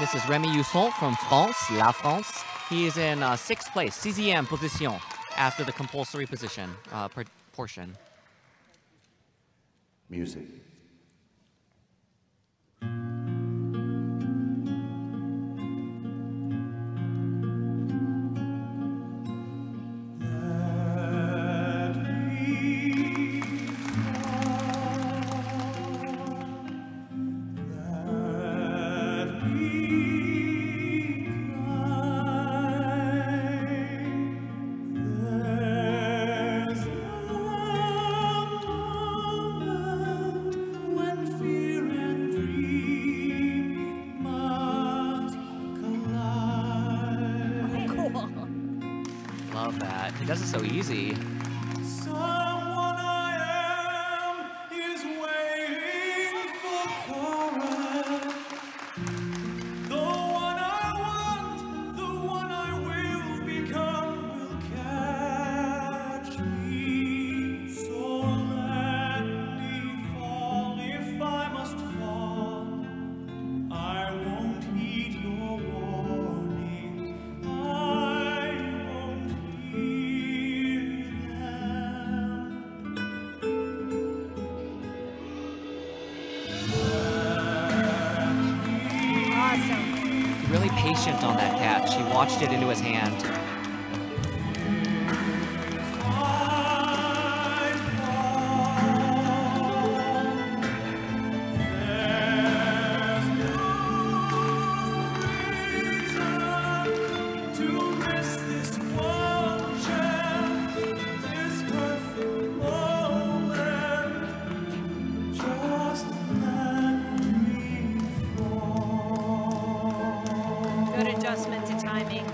This is Remi Jusson from France, La France. He is in uh, sixth place, sixième position, after the compulsory position uh, portion. Music. Love that. He does it so easy. Really patient on that catch. He watched it into his hand. Adjustment to timing.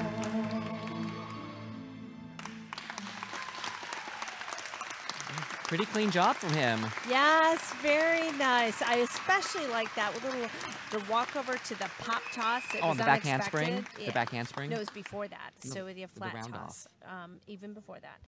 Pretty clean job from him. Yes, very nice. I especially like that little the walk over to the pop toss. It oh, was the back handspring. unexpected. The back handspring. No, it was before that. No, so the flat round toss, um, even before that.